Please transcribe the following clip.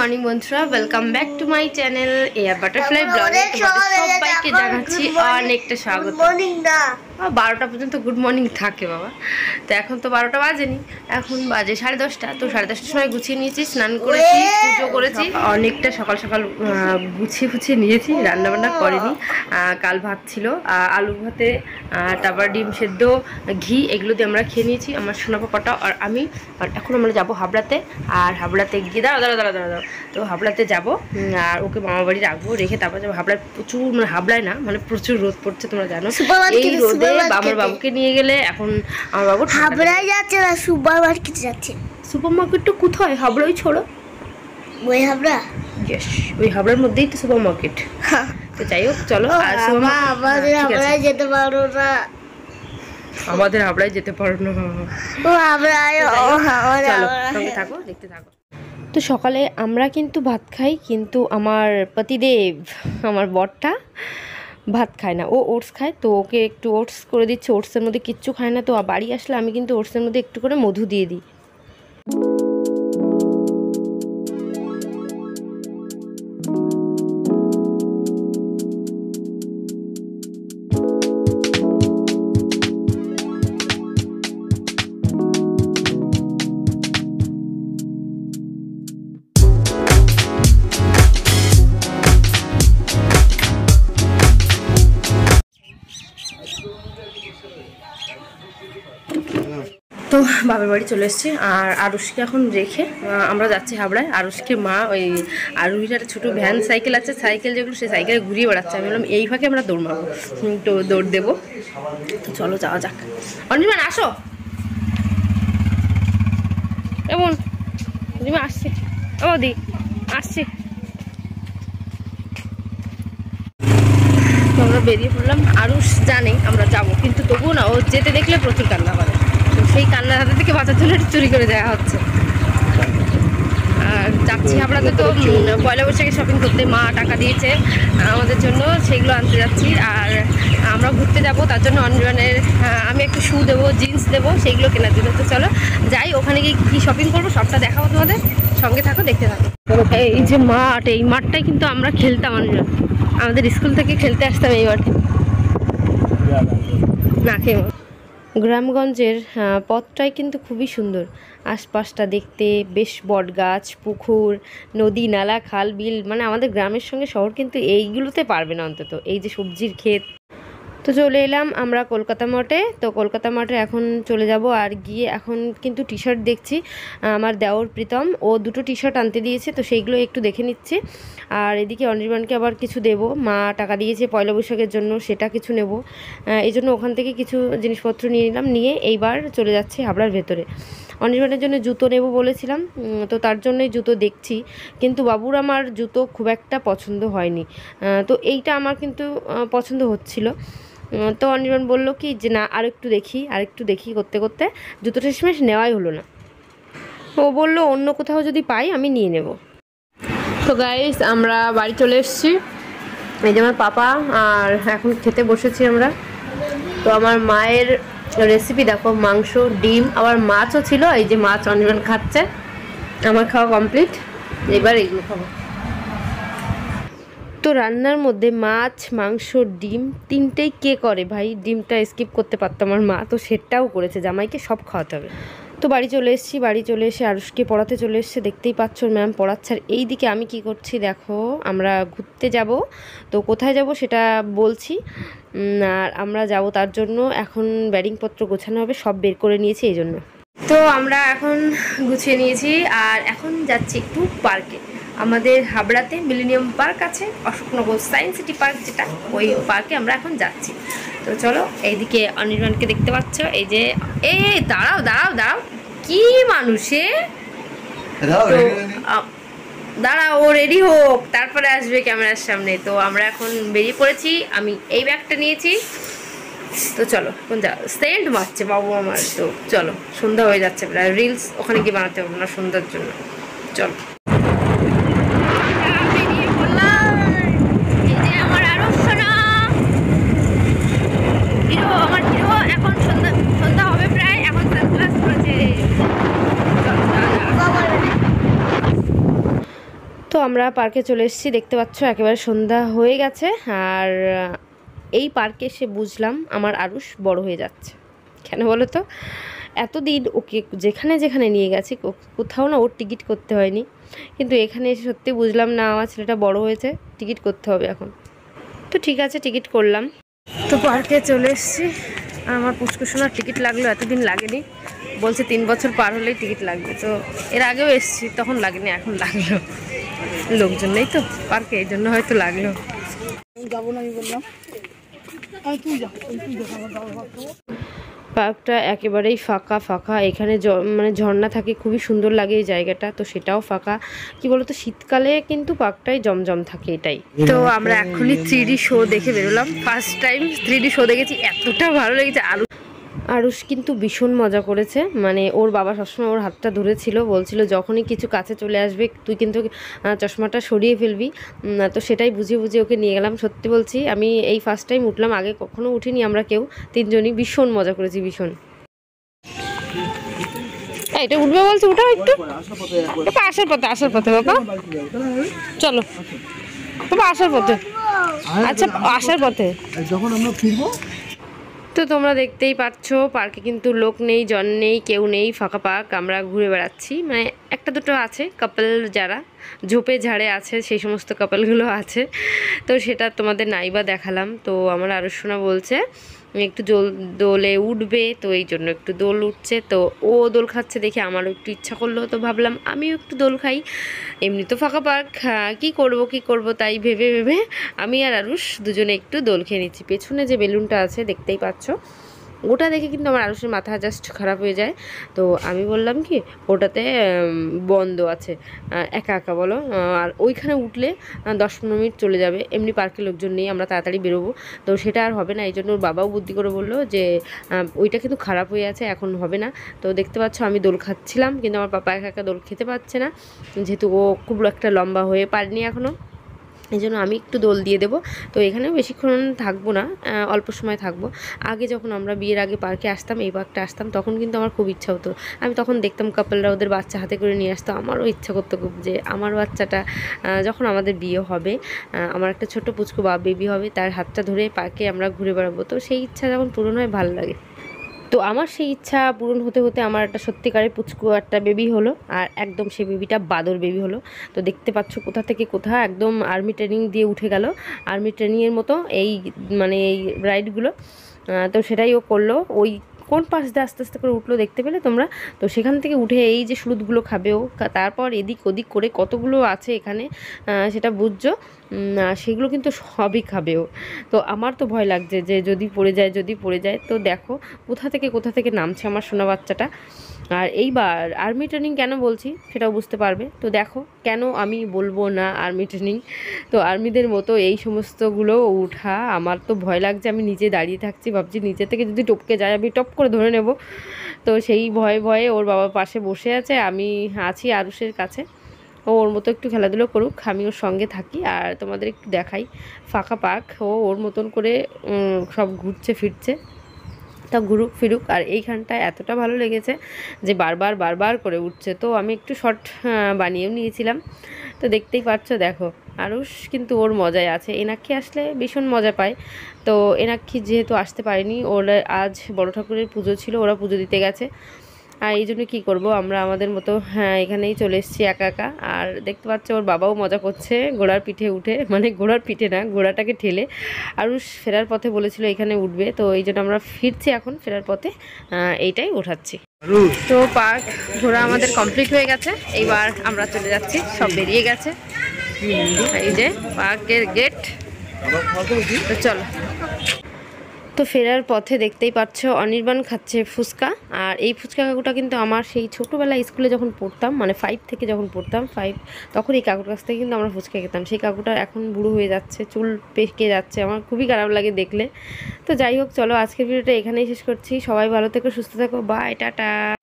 Morning বন্ধুরা। Welcome back to my channel air butterfly ব্লগে সবাইকে জানাচ্ছি অনেকটা স্বাগত। বারোটা পর্যন্ত গুড মর্নিং থাকে বাবা। তো এখন তো বারোটা বাজেনি। এখন বাজে সাড়ে দশটা। তো সাড়ে দশটার সময় গুছিয়ে নিয়েছি স্নান করেছি পুজো করেছি। অনেকটা সকাল সকাল গুছিয়ে ফুছিয়ে নিয়েছি রান্না বান্না করিনি কাল ভাত ছিল আলু ভাতে তারপর ডিম সেদ্ধ ঘি এগুলো দিয়ে আমরা খেয়ে নিয়েছি। আমার সোনা পাপাটা আর আমি। আর এখন আমরা যাব হাবড়াতে। আর হাবড়াতে গিয়ে দাঁড়া দাঁড়া দাঁড়া দাঁড়া তো হাবড়াতে যাব। আর ওকে মামা বাড়ি রাখব রেখে তারপর যাব। হাবড়ায় প্রচুর মানে হাবড়ায় না মানে প্রচুর রোদ পড়ছে তোমরা জানো। এই রোদে আমার বাবুকে নিয়ে গেলে এখন আমার বাবু হাবড়ায় যাচ্ছে না সুপার মার্কেটে যাচ্ছে। সুপার মার্কেটটা কোথায়? হাবড়াই ছোড়ো। ওই হাবড়া? ইয়েস ওই হাবড়ার মধ্যেই তো সুপার মার্কেট। তো যাই হোক চলো আমা- আমাদের হাবড়ায় যেতে পারো না। আমাদের হাবড়ায় যেতে পারো না। ও হাবড়ায় চলো থাকো দেখতে থাকো। তো সকালে আমরা কিন্তু ভাত খাই, কিন্তু আমার পতিদেব, আমার বরটা ভাত খায় না। ও ওটস খায়, তো ওকে একটু ওটস করে দিচ্ছে। ওটসের মধ্যে কিচ্ছু খায় না। তো বাড়ি আসলে আমি কিন্তু ওটসের মধ্যে একটু করে মধু দিয়ে দিই। বাবার বাড়ি চলে এসেছি। আর আরুষকে এখন রেখে আমরা যাচ্ছি হাবড়ায়। আরুষকে মা ওই আরুষের একটা ছোটো ভ্যান সাইকেল আছে। সাইকেল যেগুলো, সেই সাইকেলে ঘুরিয়ে বেড়াচ্ছে। আমি বললাম, এই ফাঁকে আমরা দৌড় মারবো। তো দৌড় দেবো। তো চলো, যাওয়া যাক। অনির্বাণ আসো। এমন অনির্বাণ আসছে। ও দি আসছে। আমরা বেরিয়ে পড়লাম। আরুষ জানে আমরা যাব, কিন্তু তবুও না, ও যেতে দেখলে প্রচুর কান্না করে। সেই কান্নার হাতে থেকে বাঁচার জন্য একটু চুরি করে দেওয়া হচ্ছে। আর যাচ্ছি আপনাদের তো পয়লা বৈশাখে শপিং করতে। মা টাকা দিয়েছে আমাদের জন্য সেগুলো আনতে যাচ্ছি। আর আমরা ঘুরতে যাব তার জন্য আহ, আমি একটু শু দেবো জিন্স দেবো সেইগুলো কেনার জন্য। তো চলো যাই ওখানে গিয়ে কী শপিং করব সবটা দেখাবো তোমাদের। সঙ্গে থাকো দেখতে থাকো। এই যে মাঠ এই মাঠটাই কিন্তু আমরা খেলতাম অনির্বাণ। আমাদের স্কুল থেকে খেলতে আসতাম এই মাঠে। না খেয়ে গ্রামগঞ্জের পথটাই কিন্তু খুবই সুন্দর। আশপাশটা দেখতে বেশ বট গাছ পুকুর, নদী, নালা, খাল, বিল মানে আমাদের গ্রামের সঙ্গে শহর কিন্তু এইগুলোতে পারবে না অন্তত। এই যে সবজির ক্ষেত তো চলে এলাম আমরা কলকাতা মঠে। তো কলকাতা মঠে এখন চলে যাব আর গিয়ে এখন কিন্তু টি শার্ট দেখছি, আমার দেওর প্রীতম। ও দুটো টি শার্ট আনতে দিয়েছে, তো সেইগুলো একটু দেখে নিচ্ছি। আর এদিকে অনির্বাণকে আবার কিছু দেবো। মা টাকা দিয়েছে পয়লা বৈশাখের জন্য, সেটা কিছু নেব। এই জন্য ওখান থেকে কিছু জিনিসপত্র নিয়ে নিলাম, নিয়ে এইবার চলে যাচ্ছি হাবড়ার ভেতরে। অনির্বাণের জন্য জুতো নেব বলেছিলাম তো তার জন্যই জুতো দেখছি। কিন্তু বাবুর আমার জুতো খুব একটা পছন্দ হয়নি। তো এইটা আমার কিন্তু পছন্দ হচ্ছিল। তো অনির্বাণ বলল কি, যে না আর একটু দেখি আর একটু দেখি করতে করতে। জুতোটা শেষমেশ নেওয়াই হলো না। ও বলল, অন্য কোথাও যদি পাই, আমি নিয়ে নেব। তো গাইস আমরা বাড়ি চলে এসেছি। এই যে আমার পাপা, আর এখন খেতে বসেছি আমরা। তো আমার মায়ের রেসিপি দেখো, মাংস, ডিম, আবার মাছও ছিল, এই যে মাছ অনির্বাণ খাচ্ছে। আমার খাওয়া কমপ্লিট এবার এইগুলো খাব। রান্নার মধ্যে মাছ, মাংস, ডিম, তিনটেই কে করে ভাই? ডিমটা স্কিপ করতে পারতো আমার মা, তো সেটাও করেছে, জামাইকে সব খাওয়াতে হবে। তো বাড়ি চলে এসেছি, বাড়ি চলে এসে আরুষকে পড়াতে চলে এসেছে, দেখতেই পাচ্ছ ম্যাম পড়াচ্ছে। আর এই দিকে আমি কি করছি দেখো, আমরা ঘুরতে যাব। তো কোথায় যাব সেটা বলছি। আর আমরা যাব তার জন্য, এখন ব্যাডিংপত্র গোছানো হবে, সব বের করে নিয়েছি এই জন্য। তো আমরা এখন গুছিয়ে নিয়েছি, আর এখন যাচ্ছি একটু পার্কে আমাদের হাবড়াতে মিলেনিয়াম পার্ক আছে অশোকনগর সায়েন্স সিটি পার্ক যেটা ওই পার্কে আমরা এখন যাচ্ছি। তো চলো এইদিকে অনির্বাণকে দেখতে পাচ্ছ এই যে এই দাঁড়াও দাঁড়াও দাঁড়াও কি মানুষে দাঁড়া ও রেডি হোক তারপরে আসবে ক্যামেরার সামনে। তো আমরা এখন বেরিয়ে পড়েছি আমি এই ব্যাগটা নিয়েছি। তো চলো কোন যা সেন্ট মারছে বাবু আমার। তো চলো সন্ধ্যা হয়ে যাচ্ছে প্রায় রিলস ওখানে গিয়ে বানাতে পারব না সন্ধ্যার জন্য। চলো বেরিয়ে পড়লাম এই যে আমার আরও সোনা হিরো আমার হিরো এখন সন্ধ্যা সন্ধ্যা হবে প্রায় এখন সানগ্লাস করেছে চলো, যাওয়া যাক। তো আমরা পার্কে চলে এসেছি, দেখতে পাচ্ছ একেবারে সন্ধ্যা হয়ে গেছে আর এই পার্কে এসে বুঝলাম আমার আরুষ বড় হয়ে যাচ্ছে। কেন বলো তো? এতদিন ওকে যেখানে যেখানে নিয়ে গেছি কোথাও না ওর টিকিট করতে হয়নি। কিন্তু এখানে এসে সত্যি বুঝলাম না, আমার ছেলেটা বড় হয়েছে, টিকিট করতে হবে এখন। তো ঠিক আছে, টিকিট করলাম। তো পার্কে চলে এসেছি। আমার পুচকুসোনার টিকিট লাগল, এতদিন লাগেনি। বলছে তিন বছর পার হলেই টিকিট লাগবে। তো এর আগেও এসেছি, তখন লাগেনি, এখন লাগল। লোকজন নেই তো পার্কে এই জন্য হয়তো লাগল। পার্কটা একেবারেই ফাঁকা ফাঁকা। এখানে মানে ঝর্ণা থাকে খুবই সুন্দর লাগে এই জায়গাটা তো সেটাও ফাঁকা। কি বলতো শীতকালে কিন্তু পার্কটাই জমজম থাকে এটাই। তো আমরা এখনই থ্রি শো দেখে বেরোলাম। ফার্স্ট টাইম থ্রি শো দেখেছি এতটা ভালো লেগেছে। আরু আরুষ কিন্তু ভীষণ মজা করেছে। মানে ওর বাবা সবসময় ওর হাতটা ধরেছিল, বলছিল, যখনই কিছু কাছে চলে আসবে, তুই কিন্তু চশমাটা সরিয়ে ফেলবি। তো সেটাই বুঝিয়ে বুঝিয়ে ওকে নিয়ে গেলাম। সত্যি বলছি, আমি এই ফার্স্ট টাইম উঠলাম, আগে কখনো উঠিনি আমরা কেউ। তিনজনই ভীষণ মজা করেছি, ভীষণ। এটা উঠবে বলছে, উঠাও একটু। আসার পথে আসার পথে, বাবা। চলো। বাবা, আসার পথে। আচ্ছা আসার পথে। যখন আমরা ফিরবো তো তোমরা দেখতেই পাচ্ছ পার্কে কিন্তু লোক নেই, জন নেই, কেউ নেই, ফাঁকা পার্ক, আমরা ঘুরে বেড়াচ্ছি। মানে একটা দুটো আছে কাপল যারা, ঝোপে ঝাড়ে আছে, সেই সমস্ত কাপলগুলো আছে। তো সেটা তোমাদের নাইবা দেখালাম। তো আমার আরও শোনা বলছে একটু দোল, দোলে উঠবে, তো এই জন্য একটু দোল উঠছে। তো ও দোল খাচ্ছে দেখে আমারও একটু ইচ্ছা করল, তো ভাবলাম আমিও একটু দোল খাই। এমনি তো ফাঁকা পার্ক কি করব কি করব তাই ভেবে ভেবে আমি আর আরুষ দুজনে একটু দোল খেয়ে নিচ্ছি। পেছনে যে বেলুনটা আছে, দেখতেই পাচ্ছ। ওটা দেখে কিন্তু আমার আলুসের মাথা জাস্ট খারাপ হয়ে যায়। তো আমি বললাম কি, ওটাতে বন্ধ আছে। একা একা বলো। আর ওইখানে উঠলে দশ পনেরো মিনিট চলে যাবে। এমনি পার্কে লোকজন নেই, আমরা তাড়াতাড়ি বেরোবো। তো সেটা আর হবে না এই জন্য ওর বাবাও বুদ্ধি করে বলল যে ওইটা কিন্তু খারাপ হয়ে আছে, এখন হবে না। তো দেখতে পাচ্ছ আমি দোল খাচ্ছিলাম, কিন্তু আমার পাপা একা একা দোল খেতে পারছে না। যেহেতু ও খুব একটা লম্বা হয়ে পারেনি এখনও এই জন্য আমি একটু দোল দিয়ে দেবো। তো এখানে বেশিক্ষণ থাকব না অল্প সময় থাকব। আগে যখন আমরা বিয়ের আগে পার্কে আসতাম, এই পার্কটা আসতাম, তখন কিন্তু আমার খুব ইচ্ছা হতো। আমি তখন দেখতাম কাপলরা ওদের বাচ্চা হাতে করে নিয়ে আসতো। আমারও ইচ্ছা করতো খুব যে আমার বাচ্চাটা যখন আমাদের বিয়ে হবে আমার একটা ছোট পুচকু বা বেবি হবে, তার হাতটা ধরে পার্কে আমরা ঘুরে বেড়াবো। তো সেই ইচ্ছা যখন পূরণ হয়, ভালো লাগে। তো আমার সেই ইচ্ছা পূরণ হতে হতে আমার একটা সত্যিকারের পুচকু একটা বেবি হলো, আর একদম সেই বেবিটা বাদর বেবি হলো। তো দেখতে পাচ্ছ কোথা থেকে কোথা, একদম আর্মি ট্রেনিং দিয়ে উঠে গেল। আর্মি ট্রেনিংয়ের মতো এই মানে এই রাইডগুলো তো সেটাই ও করল। ওই কোন পাশ দিয়ে আস্তে আস্তে করে উঠল দেখতে পেলে তোমরা? তো সেখান থেকে উঠে এই যে সুরুদগুলো খাবেও তারপর এদিক ওদিক করে কতগুলো আছে এখানে সেটা বুঝছ? সেগুলো কিন্তু সবই খাবেও তো আমার তো ভয় লাগছে যে যদি পড়ে যায়, যদি পড়ে যায়। তো দেখো, কোথা থেকে কোথা থেকে নামছে আমার সোনা বাচ্চাটা? আর এইবার আর্মি ট্রেনিং কেন বলছি সেটাও বুঝতে পারবে। তো দেখো, কেন আমি বলব না আর্মি ট্রেনিং তো আর্মিদের মতো এই সমস্তগুলো উঠা, আমার তো ভয় লাগছে আমি নিজে দাঁড়িয়ে থাকছি, ভাবছি নিচে থেকে যদি টপকে যায় আমি টপ করে ধরে নেব। তো সেই ভয়ে ভয়ে ওর বাবার পাশে বসে আছে, আমি আছি আরুষের কাছে। ও ওর মতো একটু খেলাধুলো করুক, আমি ওর সঙ্গে থাকি আর তোমাদের একটু দেখাই। ফাঁকা পাক, ও ওর মতন করে সব ঘুরছে, ফিরছে। তা ঘুরুক ফিরুক, আর এইখানটায় এতটা ভালো লেগেছে যে বারবার বারবার করে উঠছে। তো আমি একটু শর্ট বানিয়েও নিয়েছিলাম। তো দেখতেই পাচ্ছ, দেখো, আরুষ কিন্তু ওর মজায় আছে। এনাক্ষী আসলে ভীষণ মজা পায়। তো এনাক্ষী যেহেতু আসতে পারেনি, ওরা আজ বড় ঠাকুরের পুজো ছিল, ওরা পুজো দিতে গেছে। আর এই জন্য কী করব আমরা আমাদের মতো হ্যাঁ এখানেই চলে এসেছি একা একা। আর দেখতে পাচ্ছ ওর বাবাও মজা করছে ঘোড়ার পিঠে উঠে মানে ঘোড়ার পিঠে না ঘোড়াটাকে ঠেলে। আরুষ ফেরার পথে বলেছিল এখানে উঠবে তো এই জন্য আমরা ফিরছি এখন ফেরার পথে। এইটাই ওঠাচ্ছি। তো পার্ক ঘোরা আমাদের কমপ্লিট হয়ে গেছে। এইবার আমরা চলে যাচ্ছি সব বেরিয়ে গেছে। এই যে পার্কের গেট তো চলো। তো ফেরার পথে দেখতেই পাচ্ছ অনির্বাণ খাচ্ছে ফুচকা। আর এই ফুচকা কাকুটা কিন্তু আমার সেই ছোটোবেলায় স্কুলে যখন পড়তাম মানে ফাইভ থেকে যখন পড়তাম ফাইভ তখন এই কাকুর কাছ থেকে কিন্তু আমরা ফুচকা খেতাম। সেই কাকুটার এখন বুড়ো হয়ে যাচ্ছে, চুল পেকে যাচ্ছে, আমার খুবই খারাপ লাগে দেখলে। তো যাই হোক, চলো আজকের ভিডিওটা এখানেই শেষ করছি। সবাই ভালো থেকো, সুস্থ থাকো। Bye tata.